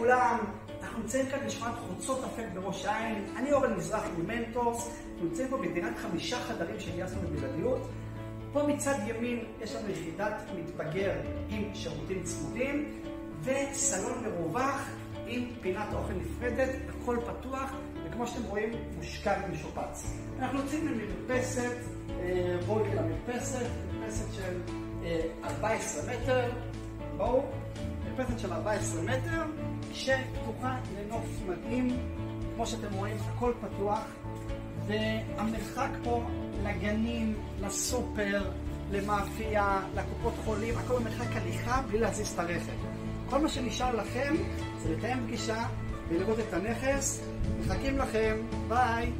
לכולם, אנחנו נמצאים כאן בשכונת חוצות אפק בראש העין, אני אורן מזרחי ממנטורס, נמצאים פה בדירת חמישה חדרים שגייסנו בבלעדיות. פה מצד ימין יש לנו יחידת מתבגר עם שירותים צמודים, וסלון מרווח עם פינת אוכל נפרדת, הכל פתוח, וכמו שאתם רואים, מושקע ומשופץ. אנחנו יוצאים למרפסת, אה, בואו נראה למרפסת, מרפסת של 14 אה, מטר, בואו, מרפסת של 14 מטר, שפתוחה לנוף מדהים, כמו שאתם רואים, הכל פתוח, והמרחק פה לגנים, לסופר, למאפייה, לקופות חולים, הכל במרחק הליכה בלי להזיז את הרכב. כל מה שנשאר לכם זה לתאם פגישה ולראות את הנכס. מחכים לכם, ביי.